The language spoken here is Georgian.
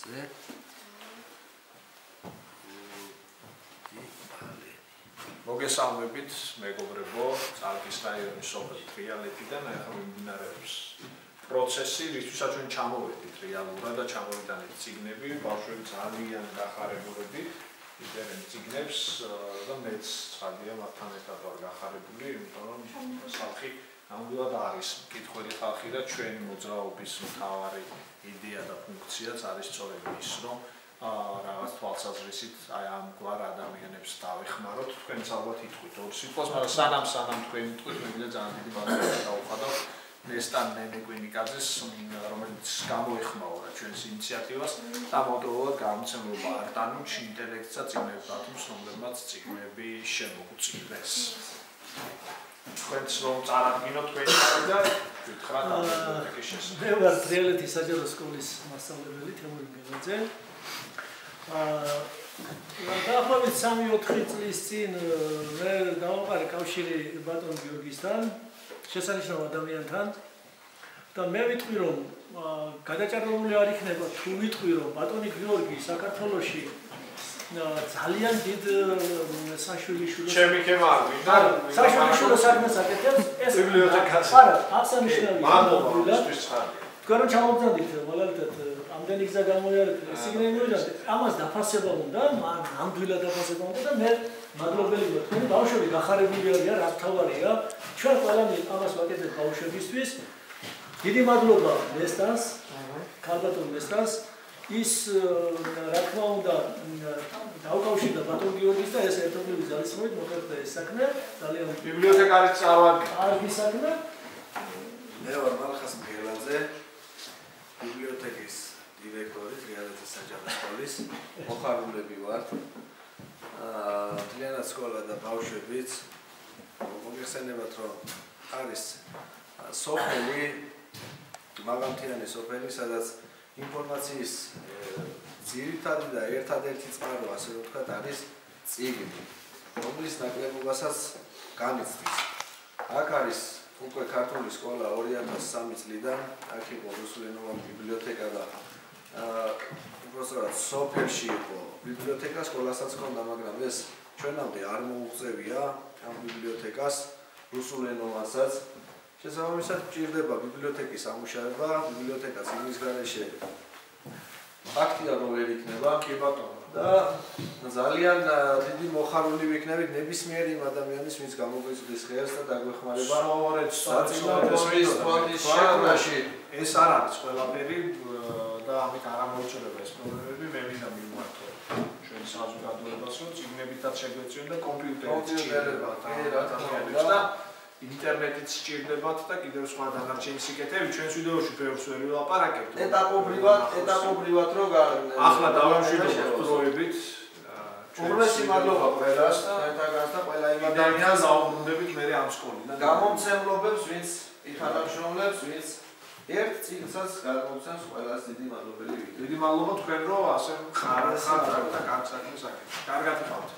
ზე მოგესალმებით მეგობრებო წალკის რაიონის სოფელ ტრიალეტიდან ახლა მიმდინარეობს პროცესი რისთვისაც ჩვენ ჩამოვედით რეალურად და ჩამოვიდანით ციგნები ბავშვები ძალიან გახარებულები იწერენ ციგნებს და მეც ცხადია მათთან ერთად ვარ გახარებული იმიტომ რომ სახი ნამდვილად არის კითხველი ხალხი და ჩვენი მოძრაობის მთავარი იდეა და ფუნქციაც არის სწორედ ის რომ რაღაც თვალსაზრისით აი ამ გვარ ადამიანებს დავეხმაროთ თქვენც ალბათ იტყვით ორ სიტყვას მაგრამ სანამ სანამ თქვენ იტყვით მე მინდა ძალიან დიდი მადლობა დავუხადო ნესტან ნენეკვინიკაძეს რომელიც გამოეხმაურა ჩვენს ინიციატივას და მოდროულად გამოცემულობა არტანუჩ ინტელექტსა წიგნებს დათმს რომლებმაც წიგნები შემოგვწირეს თქვენც რომ წარადგინოთ თქვენი და გითხრათ ამ შესახებ. მე ვარ ტრიალეთის საჯარო სკოლის მასწავლებელი თემური გელაძე აა დაახლოებით 3-4 წლის წინ მე დავაყარე კავშირი ბატონ გიორგისთან, შესანიშნავ ადამიანთან. და მე ვიტყვი რომ გადაჭარბებული არ იქნება თუ ვიტყვი რომ ბატონი გიორგი საქართველოსში ძალიან დიდ საშვილიშვილო ჩემი ქემა არ გვინდა საშვილიშვილო საქმეს აკეთებს ეს ბიბლიოთეკაზე არა აღსანიშნავია მადლობა თქვენ ჩამოვძანდით მაგალითად ამდენი გზა გამოიარეთ სიგნალი მოიძახეთ ამას დაფასება უნდა ნამდვილად დაფასება უნდა და მე მადლობელი ვარ. თქვენი ბავშვები გახარებული არიან რა თავარია. ჩვენ ყველანი ამას ვაკეთებ ბავშვებისთვის. დიდი მადლობა მესტანს კარგატონ მესტანს ის რა თქმა უნდა დაუკავშირდა ბატონ გიორგის და ეს ერთობლივი ძალისხმევით მოხერხდა ეს საქმე. ძალიან ბიბლიოთეკარის წარვაგი კარგი საქმე. მე ვარ მალხას მგელაძე ბიბლიოთეკის დირექტორი ტრიალეთის საჯარო სკოლის მოხარულები ვართ. აა ტრიალეთის სკოლა და ბავშვებიც. მოგეხსენებათ რომ არის სოფელი მაგამთიანი სოფელი, სადაც ინფორმაციის ძირითადი და ერთადერთი წყარო ასე ვთქვათ არის წიგნი, რომლის ნაკლებობასაც განიცდის. აქ არის უკვე ქართული სკოლა 2003 წლიდან, აქ იყო რუსულენოვანი ბიბლიოთეკა და აა უბრალოდ სოფელში იყო ბიბლიოთეკა, სკოლასაც ჰქონდა, მაგრამ ეს ჩვენამდე არ მოუღწევია ამ ბიბლიოთეკას რუსულენოვანსაც. შესაბამისად, ჭირდება ბიბლიოთეკის ამუშავება, ბიბლიოთეკა წიგნის გარეშე. ფაქტია რომ ვერ იქნება, კი ბატონო. და ძალიან დიდი მოხარული ვიქნებით ნებისმიერი ადამიანის, ვინც გამოგვიწყდეს ღერს და დაგვეხმარება. სწორედ, სწორედ ეს პროექტის შექმნაში ეს არ არის ყველაფერი და ამით არ ამოიწურება ეს პრობლემები, მე მინდა მიმართო ჩვენ საზოგადოებას, რომ ციგნებითაც შეგვეციონ და კომპიუტერით შეგვეციონ და ადამიანებს და ინტერნეტით სჭირდებათ და კიდევ სხვა დანარჩენი სიკეთეები ჩვენს ვიდეოში ბევრს ვერ ვილაპარაკებთ. ეტაპობრივად, ეტაპობრივად რო ახლა დავამშვიდობთ დროებით. უმრესი მადლობა ყველას, ერთაგანს და ყველა იმ ადამიანს აუბრუნდებით მე ამ სკოლიდან. გამომცემლობებს, ვინც იხარამშრომლებს, ვინც ერთ წიგნსაც გადმოცემს ყველას დიდი მადლობელი ვიქნებით. დიდი მადლობა თქვენ რომ ასე ხარხართ და კარგ საქმეს აკეთებთ. კარგად იყავთ.